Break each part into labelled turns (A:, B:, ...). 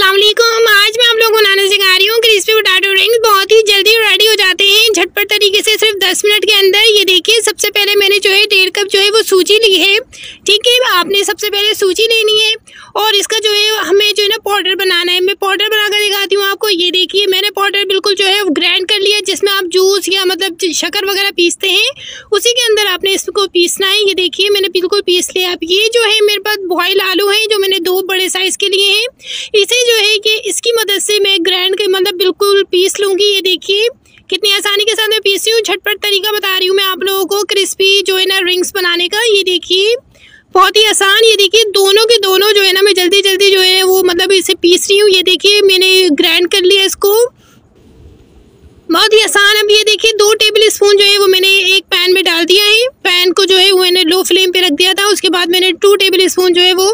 A: वालेकुम। आज मैं आप लोगों को बनाने सिखा रही हूँ क्रिस्पी पोटैटो रिंग्स बहुत ही जल्दी रेडी हो जाते हैं। झटपट तरीके से सिर्फ़ 10 मिनट के अंदर। ये देखिए, सबसे पहले मैंने जो है, डेढ़ कप जो है, वो सूजी ली है। ठीक है, आपने सबसे पहले सूजी लेनी है। और इसका जो है, हमें जो है ना पाउडर बनाना है। मैं पाउडर बनाकर दिखाती हूँ आपको। ये देखिए, मैंने पाउडर बिल्कुल जो है ग्राइंड कर लिया, जिसमें आप जूस या मतलब शक्कर वगैरह पीसते हैं। उसी के अंदर आपने इसको पीसना है। ये देखिए, मैंने बिल्कुल पीस लिया। अब ये जो है, मेरे पास बॉयल आलू है, जो मैंने दो बड़े साइज़ के लिए हैं। इसे जो है कि इसकी मदद से मैं ग्राइंड के मतलब बिल्कुल पीस लूँगी, ये देखिए। कितनी आसानी के साथ मैं पीसी हूँ। झटपट तरीका बता रही हूँ मैं आप लोगों को क्रिस्पी जो है ना रिंग्स बनाने का। ये देखिए, बहुत ही आसान, ये देखिए, दोनों के दोनों जो है ना मैं जल्दी जल्दी जो है वो मतलब इसे पीस रही हूँ। ये देखिए, मैंने ग्राइंड कर लिया इसको। बहुत ही आसान अब ये देखिए, दो टेबल स्पून जो है वो मैंने एक पैन में डाल दिया है। पैन को जो है वो मैंने लो फ्लेम पे रख दिया था। उसके बाद मैंने टू टेबल स्पून जो है वो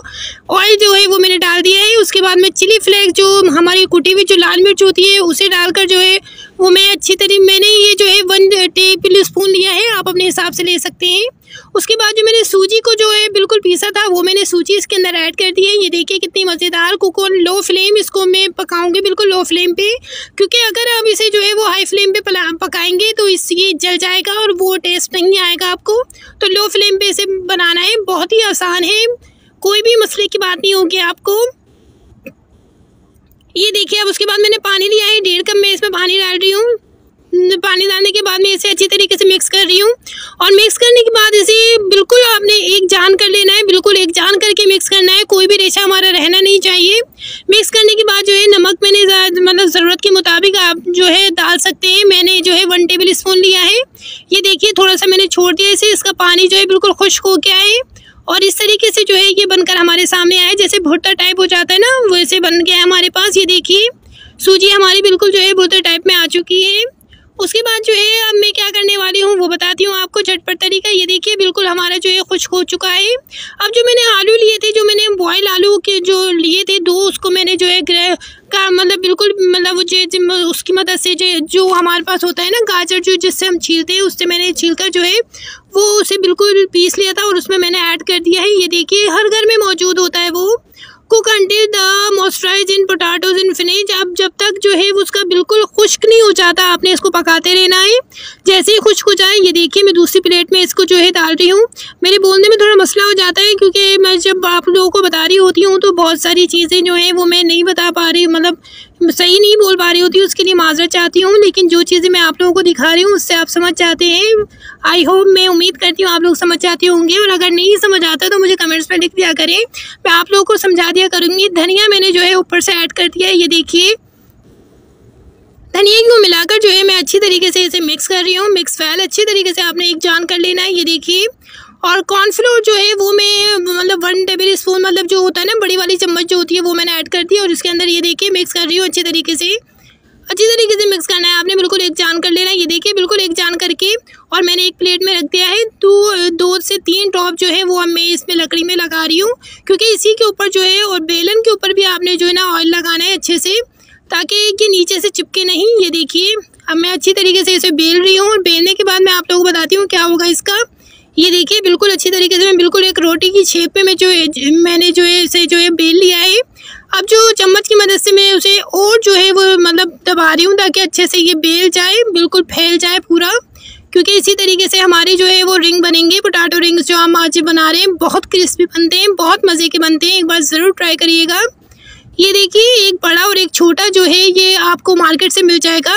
A: ऑयल जो है वो मैंने डाल दिया है। उसके बाद में चिली फ्लेक्स जो हमारी कुटी हुई जो लाल मिर्च होती है, उसे डालकर जो है वो मैं अच्छी तरीके मैंने ये जो है वन टेबल स्पून लिया है, आप अपने हिसाब से ले सकते हैं। उसके बाद जो मैंने सूजी को जो है बिल्कुल पीसा था, वो मैंने सूजी इसके अंदर ऐड कर दी है। ये देखिए कितनी मज़ेदार कुको लो फ्लेम इसको मैं पकाऊँगी बिल्कुल लो फ्लेम पे। क्योंकि अगर आप इसे जो है वो हाई फ्लेम पे पकाएँगे तो इस ये जल जाएगा और वो टेस्ट नहीं आएगा आपको। तो लो फ्लेम पे इसे बनाना है। बहुत ही आसान है। कोई भी मसले की बात नहीं होगी आपको। ये देखिए, अब उसके बाद मैंने पानी लिया है, डेढ़ कप मैं इसमें पानी डाल रही हूँ। पानी डालने के बाद मैं इसे अच्छी तरीके से मिक्स कर रही हूँ। और मिक्स करने के बाद इसे बिल्कुल आपने एक जान कर लेना है, बिल्कुल एक जान करके मिक्स करना है। कोई भी रेशा हमारा रहना नहीं चाहिए। मिक्स करने के बाद जो है, नमक मैंने मतलब ज़रूरत के मुताबिक आप जो है डाल सकते हैं। मैंने जो है वन टेबल स्पून लिया है। ये देखिए, थोड़ा सा मैंने छोड़ दिया इसे। इसका पानी जो है बिल्कुल खुश्क हो गया है। और इस तरीके से जो है ये बनकर हमारे सामने आया जैसे भुट्टा टाइप हो जाता है ना, वैसे बन गया है हमारे पास। ये देखिए, सूजी हमारी बिल्कुल जो है भुट्टा टाइप में आ चुकी है। उसके बाद जो है अब मैं क्या हूँ, वो बताती हूँ आपको झटपट तरीका। ये देखिए, बिल्कुल हमारा जो है खुश्क हो चुका है। अब जो मैंने आलू लिए थे, जो मैंने बॉयल आलू के जो लिए थे, दो, उसको मैंने जो है का मतलब बिल्कुल मतलब वो जो उसकी मदद से जो जो हमारे पास होता है ना गाजर, जो जिससे हम छीलते हैं, उससे मैंने छील कर जो है, वो उसे बिल्कुल पीस लिया था और उसमें मैंने ऐड कर दिया है। ये देखिए, हर घर में मौजूद होता है वो। Cook until the moisturise in potatoes in finish अब जब तक जो है उसका बिल्कुल खुश्क नहीं हो जाता, आपने इसको पकाते रहना है। जैसे ही खुश्क हो जाए, ये देखिए, मैं दूसरी प्लेट में इसको जो है डाल रही हूँ। मेरे बोलने में थोड़ा मसला हो जाता है, क्योंकि मैं जब आप लोगों को बता रही होती हूँ तो बहुत सारी चीज़ें जो हैं वो मैं नहीं बता पा रही मतलब सही नहीं बोल पा रही होती, उसके लिए माजरत चाहती हूँ, लेकिन जो चीज़ें मैं आप लोगों को दिखा रही हूँ, उससे आप समझ जाते हैं। आई होप मैं उम्मीद करती हूँ आप लोग समझ जाते होंगे, और अगर नहीं समझ आता तो मुझे कमेंट्स में लिख दिया करें। मैं आप लोगों को समझा दिया करूँगी। धनिया मैंने जो है ऊपर से ऐड कर दिया है, ये देखिए। धनिया को मिलाकर जो है मैं अच्छी तरीके से इसे मिक्स कर रही हूँ। मिक्स फैल अच्छी तरीके से आपने एक जान कर लेना है, ये देखिए। और कॉर्नफ्लोर जो है वो मैं मतलब वन टेबल स्पून मतलब जो होता है ना, बड़ी वाली चम्मच जो होती है, वो मैंने ऐड कर दी और इसके अंदर ये देखिए मिक्स कर रही हूँ अच्छी तरीके से। अच्छी तरीके से मिक्स करना है। आपने बिल्कुल एक जान कर लेना है। ये देखिए, बिल्कुल एक जान करके और मैंने एक प्लेट में रख दिया है। दो दो से तीन टॉप जो है वो अब मैं इसमें लकड़ी में लगा रही हूँ। क्योंकि इसी के ऊपर जो है और बेलन के ऊपर भी आपने जो है ना ऑयल लगाना है अच्छे से, ताकि ये नीचे से चिपके नहीं। ये देखिए, अब मैं अच्छी तरीके से इसे बेल रही हूँ और बेलने के बाद मैं आप लोगों को बताती हूँ क्या होगा इसका। ये देखिए, बिल्कुल अच्छी तरीके से मैं बिल्कुल एक रोटी की शेप में मैं जो है मैंने जो है इसे जो है बेल लिया है। अब जो चम्मच की मदद से मैं उसे और जो है वो मतलब दबा रही हूँ ताकि अच्छे से ये बेल जाए, बिल्कुल फैल जाए पूरा। क्योंकि इसी तरीके से हमारी जो है वो रिंग बनेंगे, पोटाटो रिंग्स जो हम आज बना रहे हैं, बहुत क्रिस्पी बनते हैं, बहुत मज़े के बनते हैं। एक बार ज़रूर ट्राई करिएगा। ये देखिए, एक बड़ा और एक छोटा जो है ये आपको मार्केट से मिल जाएगा।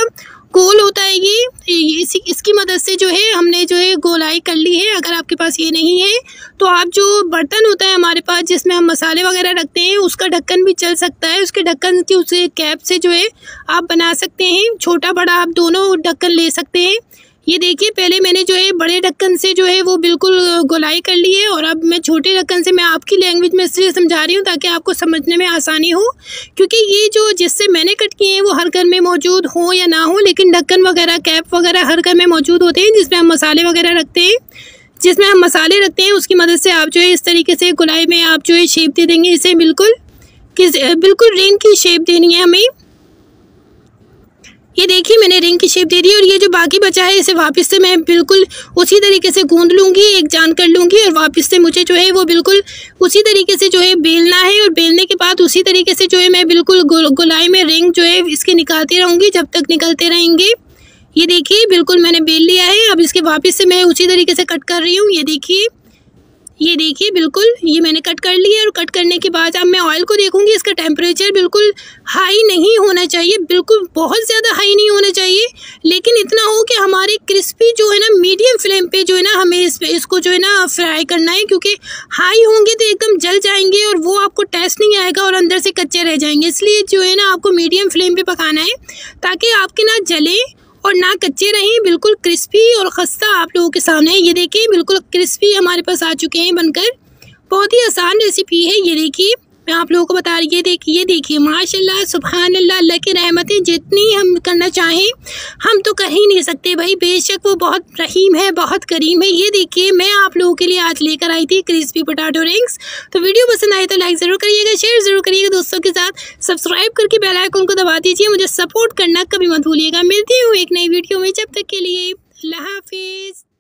A: गोल होता है ये। इसी, इसकी मदद से जो है, हमने जो है गोलाई कर ली है। अगर आपके पास ये नहीं है तो आप जो बर्तन होता है हमारे पास, जिसमें हम मसाले वगैरह रखते हैं, उसका ढक्कन भी चल सकता है। उसके ढक्कन की उसे कैप से जो है, आप बना सकते हैं। छोटा, बड़ा आप दोनों ढक्कन ले सकते हैं। ये देखिए, पहले मैंने जो है बड़े ढक्कन से जो है वो बिल्कुल गोलाई कर ली है और अब मैं छोटे ढक्कन से मैं आपकी लैंग्वेज में इसलिए समझा रही हूँ ताकि आपको समझने में आसानी हो। क्योंकि ये जो जिससे मैंने कट किए हैं, वो हर घर में मौजूद हो या ना हो, लेकिन ढक्कन वगैरह कैप वगैरह हर घर में मौजूद होते हैं, जिसमें हम मसाले वगैरह रखते हैं। जिसमें हम मसाले रखते हैं, उसकी मदद से आप जो है इस तरीके से गुलाई में आप जो है शेप दे देंगे। इसे बिल्कुल किस, बिल्कुल रेन की शेप देनी है हमें। ये देखिए, मैंने रिंग की शेप दे दी और ये जो बाकी बचा है, इसे वापस से मैं बिल्कुल उसी तरीके से गूंद लूँगी, एक जान कर लूँगी और वापस से मुझे जो है वो बिल्कुल उसी तरीके से जो है बेलना है और बेलने के बाद उसी तरीके से जो है मैं बिल्कुल गुलाई में रिंग जो है इसके निकालती रहूँगी, जब तक निकलते रहेंगे। ये देखिए, बिल्कुल मैंने बेल लिया है, अब इसके वापस से मैं उसी तरीके से कट कर रही हूँ, ये देखिए। ये देखिए, बिल्कुल, ये मैंने कट कर लिया और कट करने के बाद अब मैं ऑयल को देखूँगी, इसका टेम्परेचर बिल्कुल हाई नहीं होना चाहिए, बिल्कुल बहुत ज़्यादा हाई नहीं होना चाहिए, लेकिन इतना हो कि हमारे क्रिस्पी जो है ना मीडियम फ्लेम पे जो है ना, हमें इस इसको जो है ना फ्राई करना है, क्योंकि हाई होंगे तो एकदम जल जाएँगे और वो आपको टेस्ट नहीं आएगा और अंदर से कच्चे रह जाएँगे। इसलिए जो है ना, आपको मीडियम फ्लेम पर पकाना है, ताकि आपके ना जले और ना कच्चे रहें बिल्कुल क्रिस्पी और खस्ता आप लोगों के सामने ये देखिए, बिल्कुल क्रिस्पी हमारे पास आ चुके हैं बनकर। बहुत ही आसान रेसिपी है ये देखिए। मैं आप लोगों को बता रही ये देखिए देखिए, माशाल्लाह सुबहान अल्लाह अल्लाह की रहमतें, जितनी हम करना चाहें, हम तो कर ही नहीं सकते भाई, बेशक वो बहुत रहीम है, बहुत करीम है। ये देखिए, मैं आप लोगों के लिए आज लेकर आई थी क्रिस्पी पोटाटो रिंग्स। तो वीडियो पसंद आए तो लाइक ज़रूर करिएगा, शेयर ज़रूर करिएगा दोस्तों के साथ। सब्सक्राइब करके बेल आइकन को दबा दीजिए, मुझे सपोर्ट करना कभी मत भूलिएगा। मिलती हूँ एक नई वीडियो में, जब तक के लिए, अल्लाह हाफिज़।